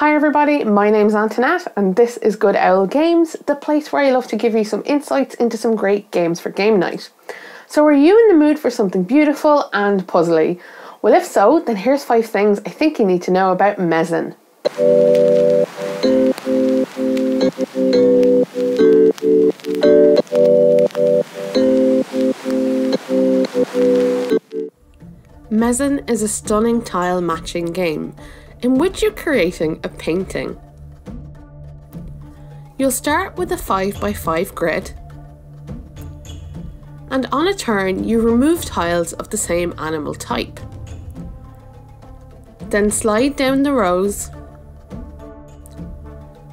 Hi everybody, my name's Antoinette and this is Good Owl Games, the place where I love to give you some insights into some great games for game night. So are you in the mood for something beautiful and puzzly? Well if so, then here's five things I think you need to know about Mezen. Mezen is a stunning tile matching game in which you're creating a painting. You'll start with a 5x5 grid and on a turn you remove tiles of the same animal type. Then slide down the rows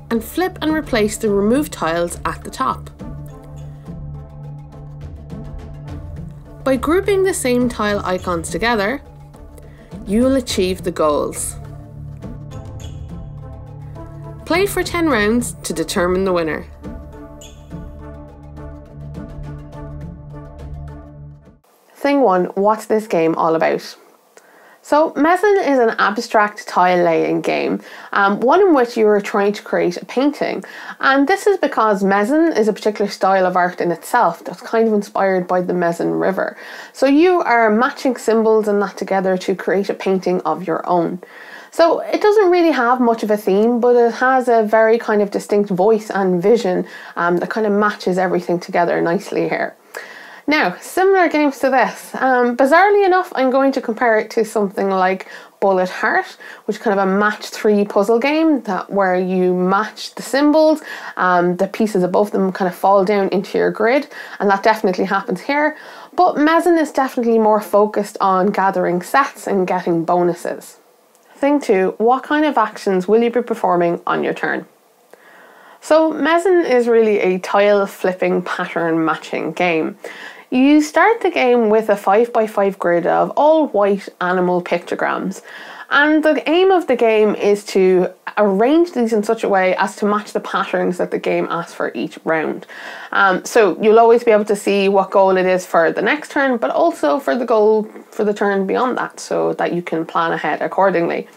and flip and replace the removed tiles at the top. By grouping the same tile icons together, you will achieve the goals. Play for 10 rounds to determine the winner. Thing 1 What's this game all about? So, Mezen is an abstract tile laying game, um, one in which you are trying to create a painting. And this is because Mezen is a particular style of art in itself that's kind of inspired by the Mezen River. So, you are matching symbols and that together to create a painting of your own. So, it doesn't really have much of a theme, but it has a very kind of distinct voice and vision um, that kind of matches everything together nicely here. Now, similar games to this. Um, bizarrely enough, I'm going to compare it to something like Bullet Heart, which is kind of a match three puzzle game that where you match the symbols, um, the pieces above them kind of fall down into your grid, and that definitely happens here. But Mezen is definitely more focused on gathering sets and getting bonuses. Thing two, what kind of actions will you be performing on your turn? So Mezen is really a tile flipping pattern matching game. You start the game with a 5x5 grid of all white animal pictograms. And the aim of the game is to arrange these in such a way as to match the patterns that the game asks for each round. Um, so you'll always be able to see what goal it is for the next turn, but also for the goal for the turn beyond that, so that you can plan ahead accordingly.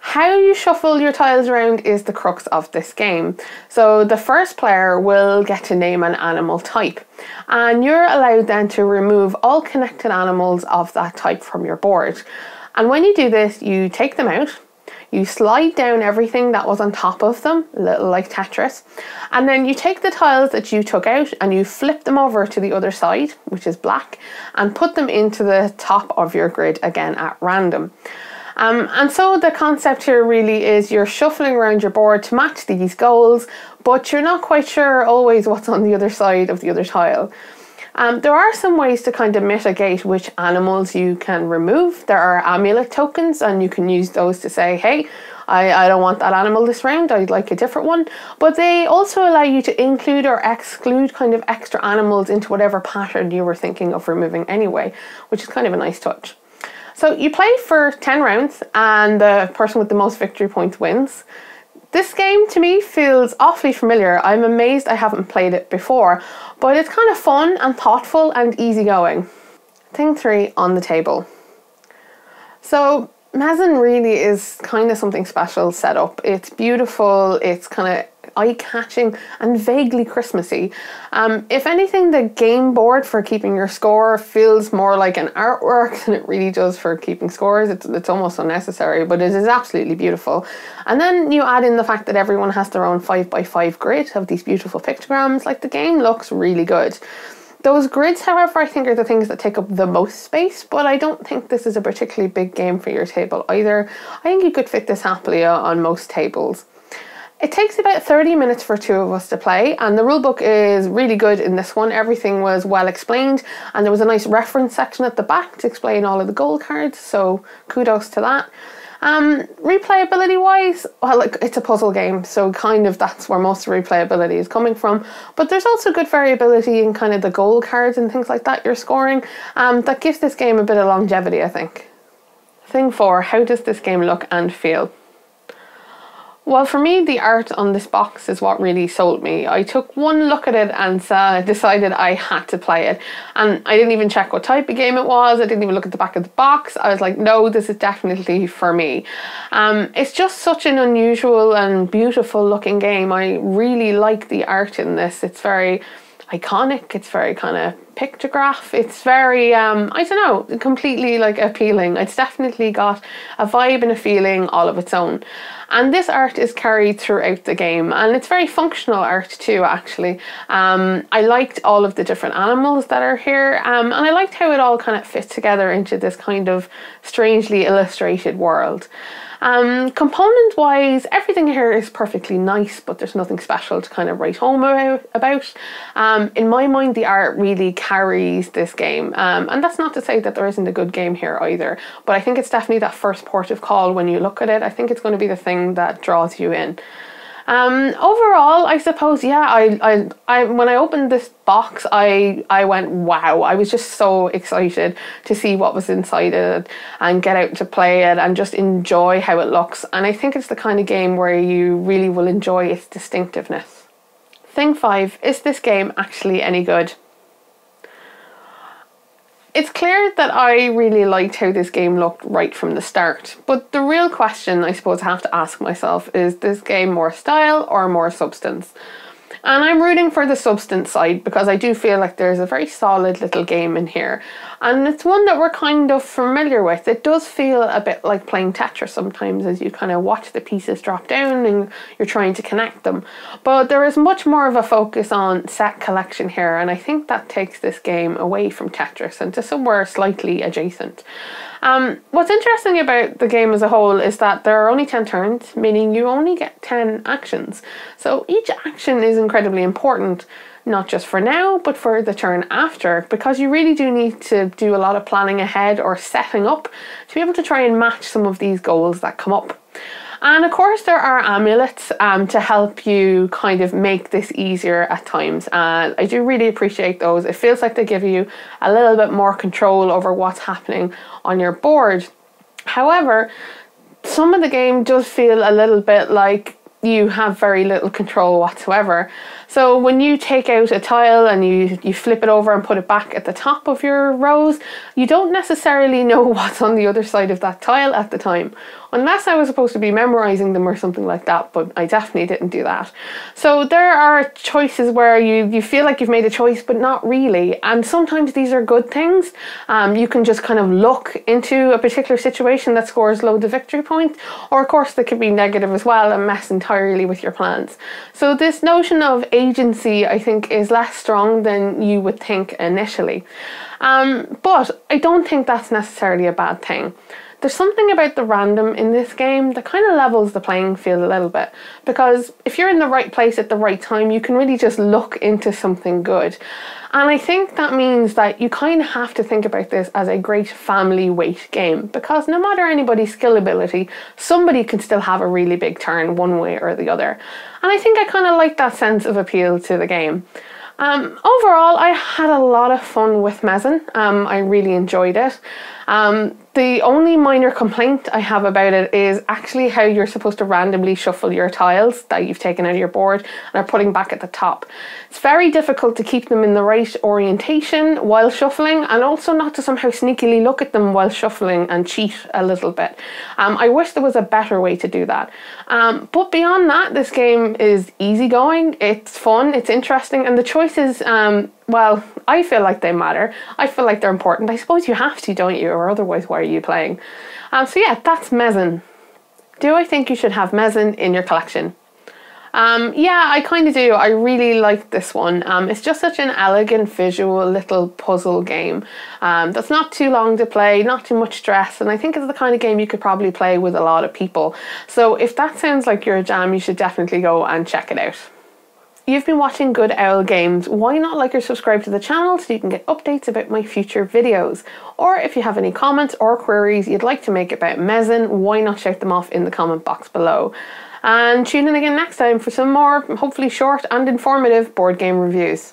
How you shuffle your tiles around is the crux of this game. So the first player will get to name an animal type and you're allowed then to remove all connected animals of that type from your board. And when you do this, you take them out, you slide down everything that was on top of them, a little like Tetris, and then you take the tiles that you took out and you flip them over to the other side, which is black, and put them into the top of your grid again at random. Um, and so the concept here really is you're shuffling around your board to match these goals, but you're not quite sure always what's on the other side of the other tile. Um, there are some ways to kind of mitigate which animals you can remove. There are amulet tokens, and you can use those to say, hey, I, I don't want that animal this round, I'd like a different one. But they also allow you to include or exclude kind of extra animals into whatever pattern you were thinking of removing anyway, which is kind of a nice touch. So you play for 10 rounds and the person with the most victory points wins. This game to me feels awfully familiar. I'm amazed I haven't played it before, but it's kind of fun and thoughtful and easygoing. Thing three on the table. So Mezen really is kind of something special set up. It's beautiful, it's kind of eye catching and vaguely Christmassy. Um, if anything, the game board for keeping your score feels more like an artwork than it really does for keeping scores. It's, it's almost unnecessary, but it is absolutely beautiful. And then you add in the fact that everyone has their own 5x5 grid of these beautiful pictograms, like the game looks really good. Those grids, however, I think are the things that take up the most space, but I don't think this is a particularly big game for your table either. I think you could fit this happily on most tables. It takes about 30 minutes for two of us to play, and the rulebook is really good in this one. Everything was well explained, and there was a nice reference section at the back to explain all of the goal cards, so kudos to that. Um, replayability wise, well, it's a puzzle game, so kind of that's where most of the replayability is coming from. But there's also good variability in kind of the goal cards and things like that you're scoring. Um, that gives this game a bit of longevity, I think. Thing four, how does this game look and feel? Well, for me, the art on this box is what really sold me. I took one look at it and uh, decided I had to play it. And I didn't even check what type of game it was. I didn't even look at the back of the box. I was like, no, this is definitely for me. Um, it's just such an unusual and beautiful looking game. I really like the art in this. It's very iconic. It's very kind of pictograph. It's very, um, I don't know, completely like appealing. It's definitely got a vibe and a feeling all of its own. And this art is carried throughout the game, and it's very functional art too, actually. Um, I liked all of the different animals that are here, um, and I liked how it all kind of fits together into this kind of strangely illustrated world. Um, component wise, everything here is perfectly nice, but there's nothing special to kind of write home about. Um, in my mind, the art really carries this game, um, and that's not to say that there isn't a good game here either, but I think it's definitely that first port of call when you look at it. I think it's going to be the thing that draws you in. Um, overall, I suppose, yeah, I, I, I, when I opened this box, I, I went, wow, I was just so excited to see what was inside it and get out to play it and just enjoy how it looks. And I think it's the kind of game where you really will enjoy its distinctiveness. Thing five, is this game actually any good? It's clear that I really liked how this game looked right from the start, but the real question I suppose I have to ask myself is this game more style or more substance? And I'm rooting for the substance side because I do feel like there's a very solid little game in here. And it's one that we're kind of familiar with. It does feel a bit like playing Tetris sometimes as you kind of watch the pieces drop down and you're trying to connect them. But there is much more of a focus on set collection here, and I think that takes this game away from Tetris and to somewhere slightly adjacent. Um, what's interesting about the game as a whole is that there are only 10 turns, meaning you only get 10 actions. So each action is incredibly important, not just for now, but for the turn after, because you really do need to do a lot of planning ahead or setting up to be able to try and match some of these goals that come up. And of course, there are amulets um, to help you kind of make this easier at times. And I do really appreciate those. It feels like they give you a little bit more control over what's happening on your board. However, some of the game does feel a little bit like you have very little control whatsoever. So when you take out a tile and you, you flip it over and put it back at the top of your rows, you don't necessarily know what's on the other side of that tile at the time. Unless I was supposed to be memorizing them or something like that, but I definitely didn't do that. So there are choices where you, you feel like you've made a choice, but not really. And sometimes these are good things. Um, you can just kind of look into a particular situation that scores low the victory points, or of course, they could be negative as well and mess entirely with your plans. So this notion of agency, I think, is less strong than you would think initially. Um, but I don't think that's necessarily a bad thing. There's something about the random in this game that kind of levels the playing field a little bit because if you're in the right place at the right time, you can really just look into something good. And I think that means that you kind of have to think about this as a great family weight game because no matter anybody's skill ability, somebody can still have a really big turn one way or the other. And I think I kind of like that sense of appeal to the game. Um, overall, I had a lot of fun with Mezen. Um, I really enjoyed it. Um, the only minor complaint I have about it is actually how you're supposed to randomly shuffle your tiles that you've taken out of your board and are putting back at the top. It's very difficult to keep them in the right orientation while shuffling and also not to somehow sneakily look at them while shuffling and cheat a little bit. Um, I wish there was a better way to do that. Um, but beyond that, this game is easygoing, it's fun, it's interesting, and the choices um, well, I feel like they matter. I feel like they're important. I suppose you have to, don't you? Or otherwise, why are you playing? Um, so yeah, that's Mezen. Do I think you should have Mezen in your collection? Um, yeah, I kind of do. I really like this one. Um, it's just such an elegant visual little puzzle game um, that's not too long to play, not too much stress, and I think it's the kind of game you could probably play with a lot of people. So if that sounds like your jam, you should definitely go and check it out. You've been watching Good Owl Games. Why not like or subscribe to the channel so you can get updates about my future videos? Or if you have any comments or queries you'd like to make about Mezen, why not shout them off in the comment box below? And tune in again next time for some more, hopefully short and informative board game reviews.